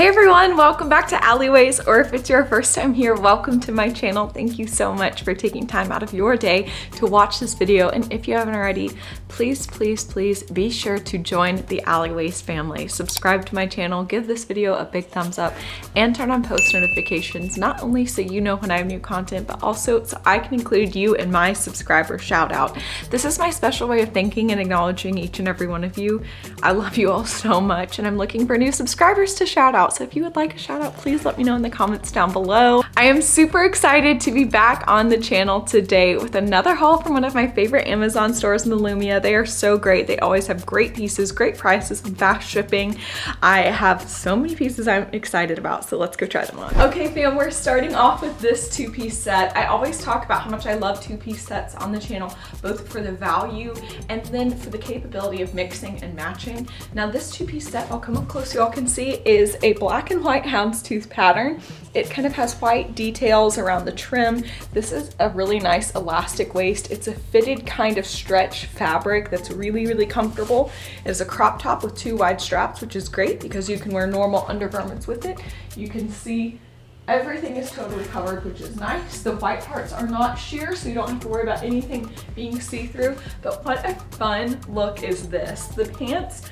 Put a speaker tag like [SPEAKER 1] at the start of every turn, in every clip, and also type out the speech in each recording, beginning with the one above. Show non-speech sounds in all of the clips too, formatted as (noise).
[SPEAKER 1] Hey everyone, welcome back to Alleeways, or if it's your first time here, welcome to my channel. Thank you so much for taking time out of your day to watch this video. And if you haven't already, please, please, please be sure to join the Alleeways family. Subscribe to my channel, give this video a big thumbs up, and turn on post notifications, not only so you know when I have new content, but also so I can include you in my subscriber shout out. This is my special way of thanking and acknowledging each and every one of you. I love you all so much, and I'm looking for new subscribers to shout out. So if you would like a shout out, please let me know in the comments down below. I am super excited to be back on the channel today with another haul from one of my favorite Amazon stores in the Lumia. They are so great. They always have great pieces, great prices, and fast shipping. I have so many pieces I'm excited about, so let's go try them on. Okay fam, we're starting off with this two-piece set. I always talk about how much I love two-piece sets on the channel, both for the value and then for the capability of mixing and matching. Now this two-piece set, I'll come up close so y'all can see, is a black and white houndstooth pattern. It kind of has white details around the trim. This is a really nice elastic waist. It's a fitted kind of stretch fabric that's really, really comfortable. It is a crop top with two wide straps, which is great because you can wear normal undergarments with it. You can see Everything is totally covered, which is nice. The white parts are not sheer, so you don't have to worry about anything being see-through. But what a fun look is this. The pants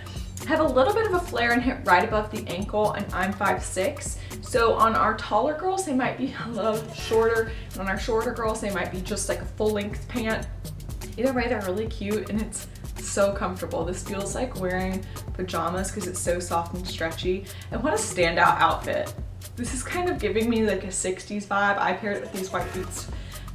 [SPEAKER 1] have a little bit of a flare and hit right above the ankle and I'm 5'6". So on our taller girls, they might be (laughs) a little shorter. And on our shorter girls, they might be just like a full length pant. Either way, they're really cute and it's so comfortable. This feels like wearing pajamas because it's so soft and stretchy. And what a standout outfit. This is kind of giving me like a 60s vibe. I paired it with these white boots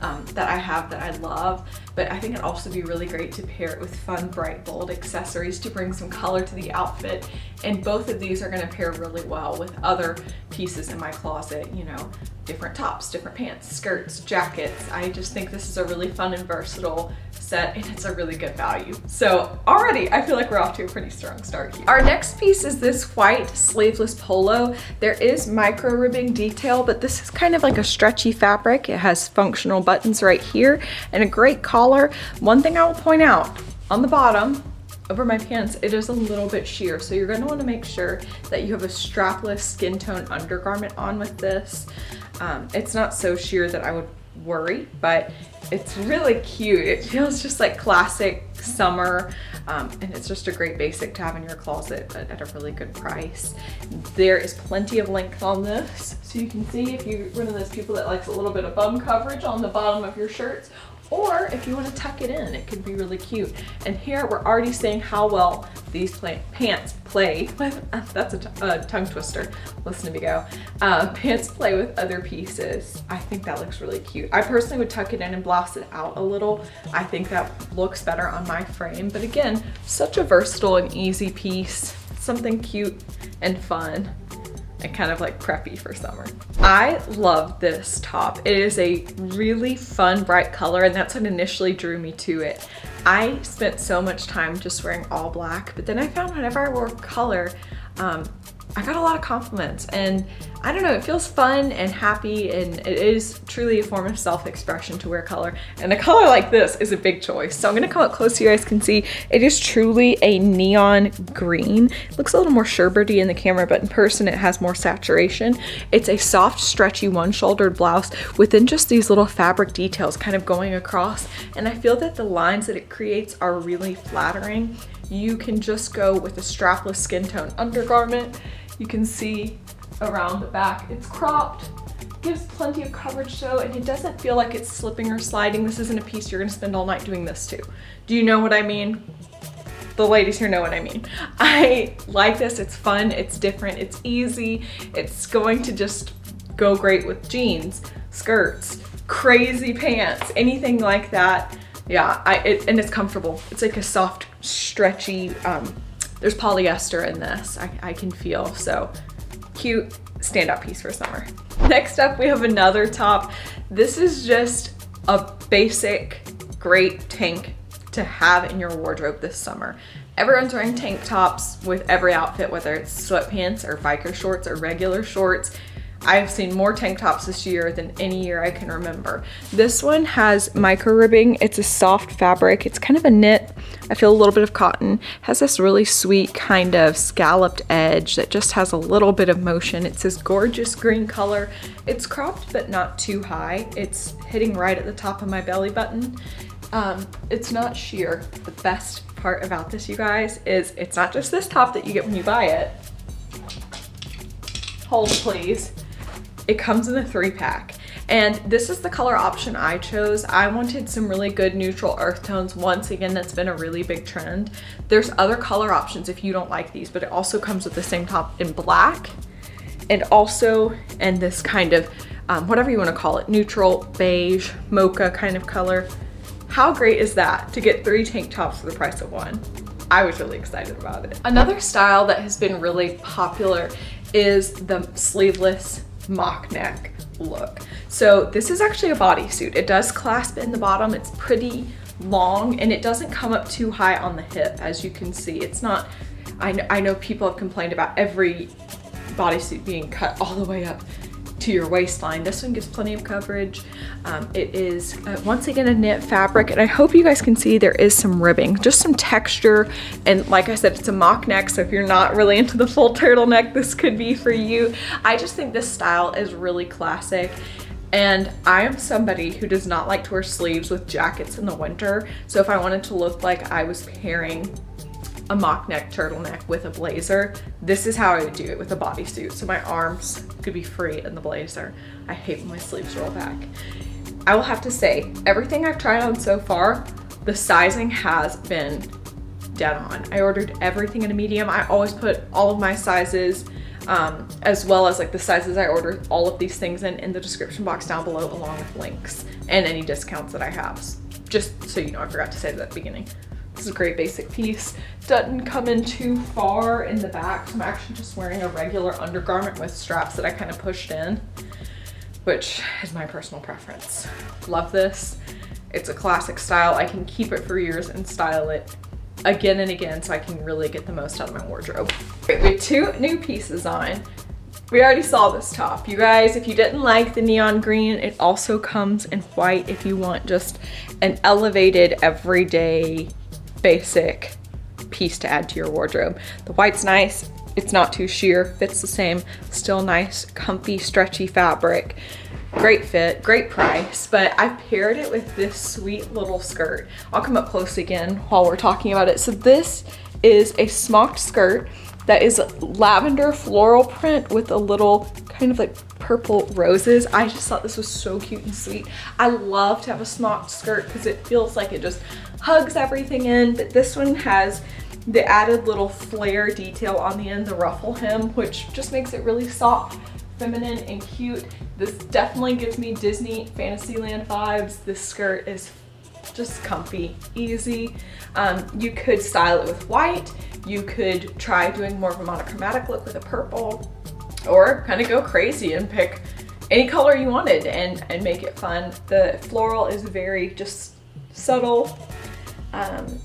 [SPEAKER 1] um, that I have that I love, but I think it'd also be really great to pair it with fun, bright, bold accessories to bring some color to the outfit. And both of these are gonna pair really well with other pieces in my closet, you know, different tops, different pants, skirts, jackets. I just think this is a really fun and versatile set and it's a really good value. So already I feel like we're off to a pretty strong start here. Our next piece is this white sleeveless polo. There is micro ribbing detail, but this is kind of like a stretchy fabric. It has functional buttons right here and a great collar. One thing I will point out on the bottom, over my pants, it is a little bit sheer. So you're gonna wanna make sure that you have a strapless skin tone undergarment on with this. Um, it's not so sheer that I would worry, but it's really cute. It feels just like classic summer um, and it's just a great basic to have in your closet at, at a really good price. There is plenty of length on this. So you can see if you're one of those people that likes a little bit of bum coverage on the bottom of your shirts or if you want to tuck it in, it could be really cute. And here we're already seeing how well these pants play (laughs) with, that's a, tongue twister, listen to me go. Uh, pants play with other pieces. I think that looks really cute. I personally would tuck it in and blouse it out a little. I think that looks better on my frame. But again, such a versatile and easy piece, something cute and fun and kind of like preppy for summer. I love this top. It is a really fun, bright color and that's what initially drew me to it. I spent so much time just wearing all black, but then I found whenever I wore color, um, I got a lot of compliments and I don't know, it feels fun and happy and it is truly a form of self-expression to wear color. And a color like this is a big choice. So I'm gonna come up close so you guys can see. It is truly a neon green. It looks a little more sherbety in the camera, but in person it has more saturation. It's a soft, stretchy, one-shouldered blouse within just these little fabric details kind of going across. And I feel that the lines that it creates are really flattering. You can just go with a strapless skin tone undergarment. You can see around the back. It's cropped, gives plenty of coverage though, and it doesn't feel like it's slipping or sliding. This isn't a piece you're gonna spend all night doing this to. Do you know what I mean? The ladies here know what I mean. (laughs) I like this, it's fun, it's different, it's easy. It's going to just go great with jeans, skirts, crazy pants, anything like that. Yeah, I, it, and it's comfortable. It's like a soft, stretchy, um, there's polyester in this, I, I can feel, so cute standout piece for summer. Next up, we have another top. This is just a basic, great tank to have in your wardrobe this summer. Everyone's wearing tank tops with every outfit, whether it's sweatpants or biker shorts or regular shorts. I've seen more tank tops this year than any year I can remember. This one has micro ribbing. It's a soft fabric. It's kind of a knit. I feel a little bit of cotton. It has this really sweet kind of scalloped edge that just has a little bit of motion. It's this gorgeous green color. It's cropped but not too high. It's hitting right at the top of my belly button. Um, it's not sheer. The best part about this, you guys, is it's not just this top that you get when you buy it. Hold please it comes in a three pack. And this is the color option I chose. I wanted some really good neutral earth tones. Once again, that's been a really big trend. There's other color options if you don't like these, but it also comes with the same top in black and also in this kind of, um, whatever you wanna call it, neutral, beige, mocha kind of color. How great is that to get three tank tops for the price of one? I was really excited about it. Another style that has been really popular is the sleeveless mock neck look. So this is actually a bodysuit. It does clasp in the bottom. It's pretty long and it doesn't come up too high on the hip as you can see. It's not, I know, I know people have complained about every bodysuit being cut all the way up to your waistline. This one gives plenty of coverage. Um, it is, uh, once again, a knit fabric, and I hope you guys can see there is some ribbing, just some texture, and like I said, it's a mock neck, so if you're not really into the full turtleneck, this could be for you. I just think this style is really classic, and I am somebody who does not like to wear sleeves with jackets in the winter, so if I wanted to look like I was pairing a mock neck turtleneck with a blazer, this is how I would do it with a bodysuit. So my arms could be free in the blazer. I hate when my sleeves roll back. I will have to say, everything I've tried on so far, the sizing has been dead on. I ordered everything in a medium. I always put all of my sizes um, as well as like the sizes I ordered all of these things in in the description box down below along with links and any discounts that I have. Just so you know, I forgot to say that at the beginning. Is a great basic piece. Doesn't come in too far in the back. So I'm actually just wearing a regular undergarment with straps that I kind of pushed in, which is my personal preference. Love this. It's a classic style. I can keep it for years and style it again and again so I can really get the most out of my wardrobe. Right, we have two new pieces on. We already saw this top. You guys, if you didn't like the neon green, it also comes in white if you want just an elevated everyday basic piece to add to your wardrobe. The white's nice, it's not too sheer, fits the same, still nice, comfy, stretchy fabric. Great fit, great price, but I've paired it with this sweet little skirt. I'll come up close again while we're talking about it. So this is a smocked skirt that is lavender floral print with a little kind of like purple roses. I just thought this was so cute and sweet. I love to have a smocked skirt because it feels like it just hugs everything in, but this one has the added little flare detail on the end, the ruffle hem, which just makes it really soft, feminine, and cute. This definitely gives me Disney Fantasyland vibes. This skirt is just comfy, easy. Um, you could style it with white. You could try doing more of a monochromatic look with a purple or kind of go crazy and pick any color you wanted and, and make it fun. The floral is very just subtle um,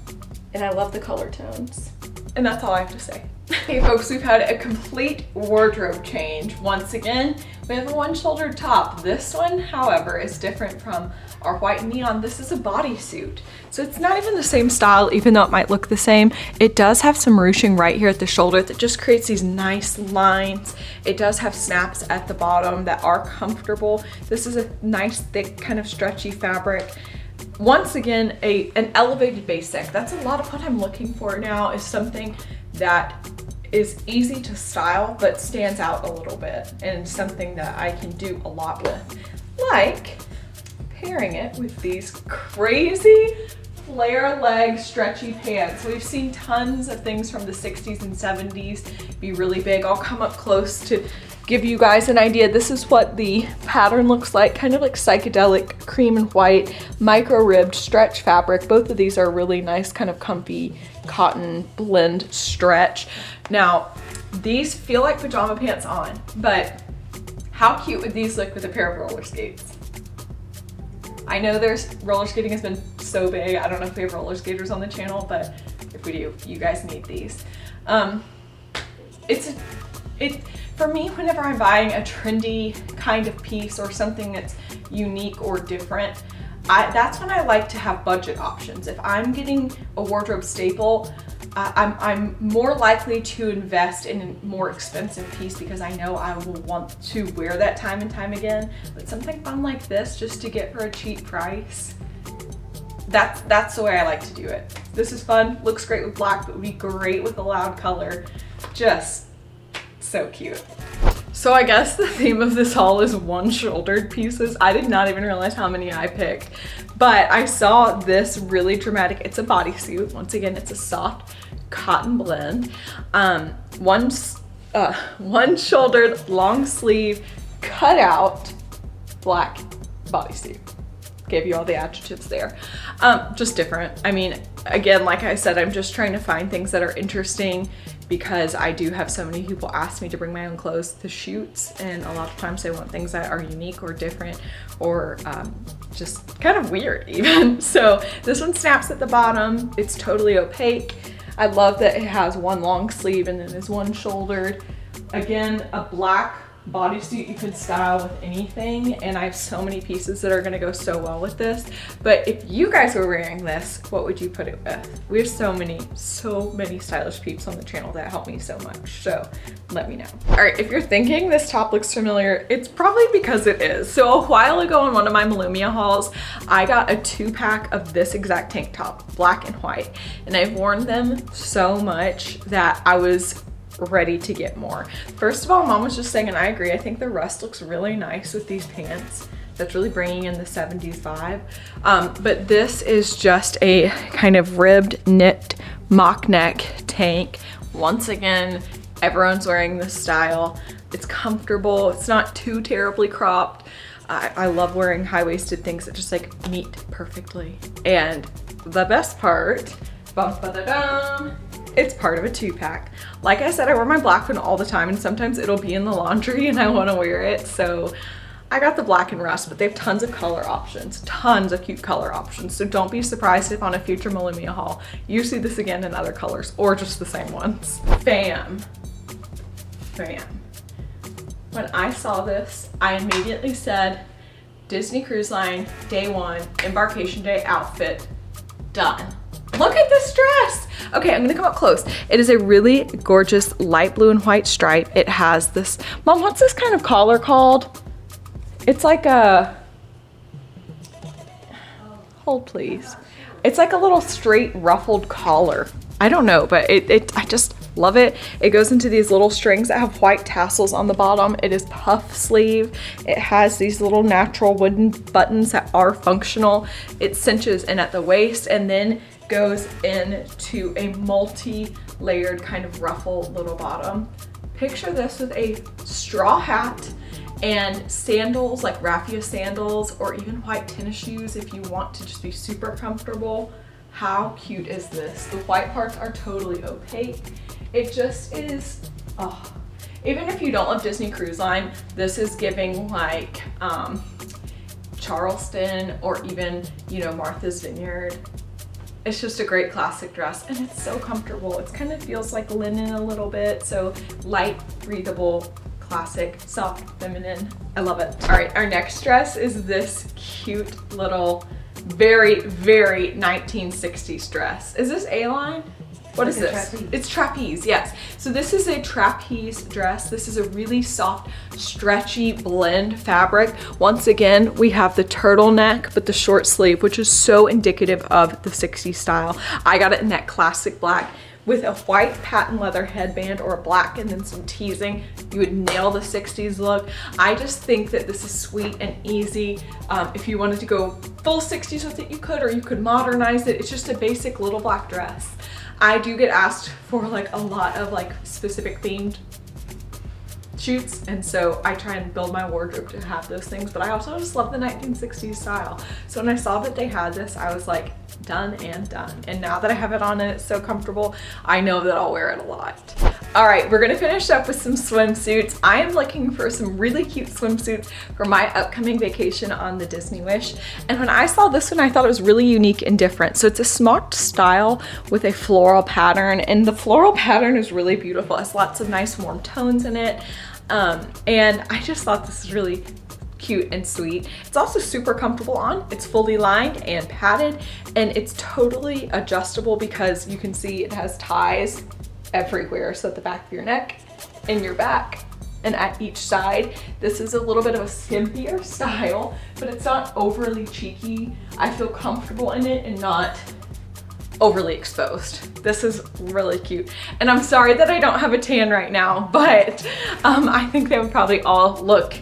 [SPEAKER 1] and I love the color tones. And that's all I have to say. (laughs) Hey folks, we've had a complete wardrobe change. Once again, we have a one-shouldered top. This one, however, is different from our white neon. This is a bodysuit. So it's not even the same style, even though it might look the same. It does have some ruching right here at the shoulder that just creates these nice lines. It does have snaps at the bottom that are comfortable. This is a nice, thick, kind of stretchy fabric once again, a an elevated basic. That's a lot of what I'm looking for now is something that is easy to style but stands out a little bit and something that I can do a lot with. Like pairing it with these crazy flare leg stretchy pants. We've seen tons of things from the 60s and 70s be really big. I'll come up close to give you guys an idea. This is what the pattern looks like, kind of like psychedelic cream and white, micro ribbed stretch fabric. Both of these are really nice, kind of comfy cotton blend stretch. Now, these feel like pajama pants on, but how cute would these look with a pair of roller skates? I know there's roller skating has been so big. I don't know if we have roller skaters on the channel, but if we do, you guys need these. Um, it's it for me, whenever I'm buying a trendy kind of piece or something that's unique or different, I, that's when I like to have budget options. If I'm getting a wardrobe staple, uh, I'm, I'm more likely to invest in a more expensive piece because I know I will want to wear that time and time again. But something fun like this, just to get for a cheap price, that's, that's the way I like to do it. This is fun, looks great with black, but would be great with a loud color. Just so cute. So I guess the theme of this haul is one-shouldered pieces. I did not even realize how many I picked, but I saw this really dramatic, it's a bodysuit. Once again, it's a soft cotton blend. Um, one, uh, one shouldered long sleeve cut out black bodysuit. Gave you all the adjectives there. Um, just different. I mean, again, like I said, I'm just trying to find things that are interesting because I do have so many people ask me to bring my own clothes to shoots and a lot of times they want things that are unique or different or um, just kind of weird (laughs) even. So this one snaps at the bottom. It's totally opaque. I love that it has one long sleeve and then is one shouldered. Again, a black bodysuit you could style with anything and I have so many pieces that are gonna go so well with this. But if you guys were wearing this what would you put it with? We have so many so many stylish peeps on the channel that help me so much so let me know. All right if you're thinking this top looks familiar it's probably because it is. So a while ago in one of my Milumia hauls I got a two pack of this exact tank top black and white. And I've worn them so much that I was ready to get more. First of all, mom was just saying, and I agree, I think the rust looks really nice with these pants. That's really bringing in the 70s vibe. Um, but this is just a kind of ribbed knit mock neck tank. Once again, everyone's wearing this style. It's comfortable. It's not too terribly cropped. I, I love wearing high-waisted things that just like meet perfectly. And the best part, bum ba da dum, it's part of a two pack. Like I said, I wear my black one all the time and sometimes it'll be in the laundry and I wanna wear it. So I got the black and rust, but they have tons of color options, tons of cute color options. So don't be surprised if on a future Milumia haul, you see this again in other colors or just the same ones. Bam, bam. When I saw this, I immediately said, Disney Cruise Line, day one, embarkation day outfit, done. Look at this dress. Okay, I'm gonna come up close. It is a really gorgeous light blue and white stripe. It has this, mom, what's this kind of collar called? It's like a, hold please. It's like a little straight ruffled collar. I don't know, but it, it, I just love it. It goes into these little strings that have white tassels on the bottom. It is puff sleeve. It has these little natural wooden buttons that are functional. It cinches in at the waist and then goes into a multi-layered kind of ruffle little bottom. Picture this with a straw hat and sandals like raffia sandals or even white tennis shoes if you want to just be super comfortable. How cute is this? The white parts are totally opaque. It just is, oh. Even if you don't love Disney Cruise Line, this is giving like um, Charleston or even, you know, Martha's Vineyard it's just a great classic dress and it's so comfortable. It kind of feels like linen a little bit. So light, breathable, classic, soft, feminine. I love it. All right, our next dress is this cute little, very, very 1960s dress. Is this A-line? What is this? Trapeze. It's trapeze, yes. So this is a trapeze dress. This is a really soft, stretchy blend fabric. Once again, we have the turtleneck, but the short sleeve, which is so indicative of the 60s style. I got it in that classic black with a white patent leather headband or a black and then some teasing, you would nail the 60s look. I just think that this is sweet and easy. Um, if you wanted to go full 60s with it, you could, or you could modernize it. It's just a basic little black dress. I do get asked for like a lot of like specific themed shoots and so I try and build my wardrobe to have those things but I also just love the 1960s style. So when I saw that they had this I was like done and done. And now that I have it on and it's so comfortable I know that I'll wear it a lot all right, we're gonna finish up with some swimsuits. I am looking for some really cute swimsuits for my upcoming vacation on the Disney Wish. And when I saw this one, I thought it was really unique and different. So it's a smocked style with a floral pattern and the floral pattern is really beautiful. It has lots of nice warm tones in it. Um, and I just thought this is really cute and sweet. It's also super comfortable on. It's fully lined and padded and it's totally adjustable because you can see it has ties everywhere. So at the back of your neck, in your back, and at each side. This is a little bit of a skimpier (laughs) style, but it's not overly cheeky. I feel comfortable in it and not overly exposed. This is really cute. And I'm sorry that I don't have a tan right now, (laughs) but um, I think they would probably all look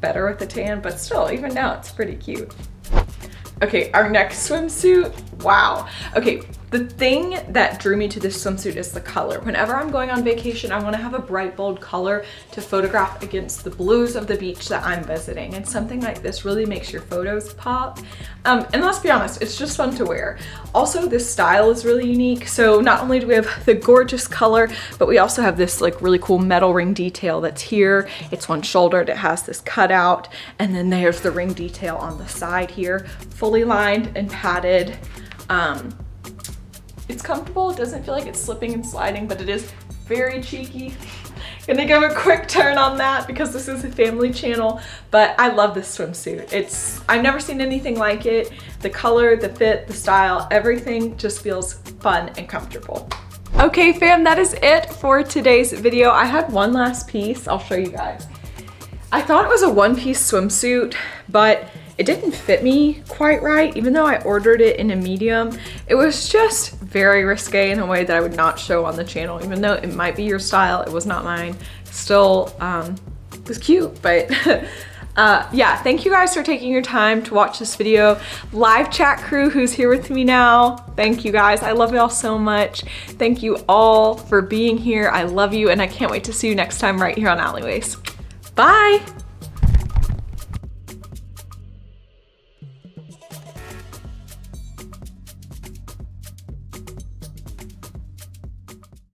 [SPEAKER 1] better with a tan, but still, even now, it's pretty cute. Okay, our next swimsuit, wow. Okay, the thing that drew me to this swimsuit is the color. Whenever I'm going on vacation, I wanna have a bright, bold color to photograph against the blues of the beach that I'm visiting. And something like this really makes your photos pop. Um, and let's be honest, it's just fun to wear. Also, this style is really unique. So not only do we have the gorgeous color, but we also have this like really cool metal ring detail that's here. It's one shouldered, it has this cutout. And then there's the ring detail on the side here, fully lined and padded. Um, it's comfortable, it doesn't feel like it's slipping and sliding, but it is very cheeky. Gonna give a quick turn on that because this is a family channel, but I love this swimsuit. It's, I've never seen anything like it. The color, the fit, the style, everything just feels fun and comfortable. Okay fam, that is it for today's video. I had one last piece, I'll show you guys. I thought it was a one piece swimsuit, but it didn't fit me quite right, even though I ordered it in a medium. It was just very risque in a way that I would not show on the channel, even though it might be your style, it was not mine. Still, um, it was cute, but (laughs) Uh, yeah, thank you guys for taking your time to watch this video. Live chat crew who's here with me now, thank you guys. I love y'all so much. Thank you all for being here. I love you and I can't wait to see you next time right here on Alleeways. Bye!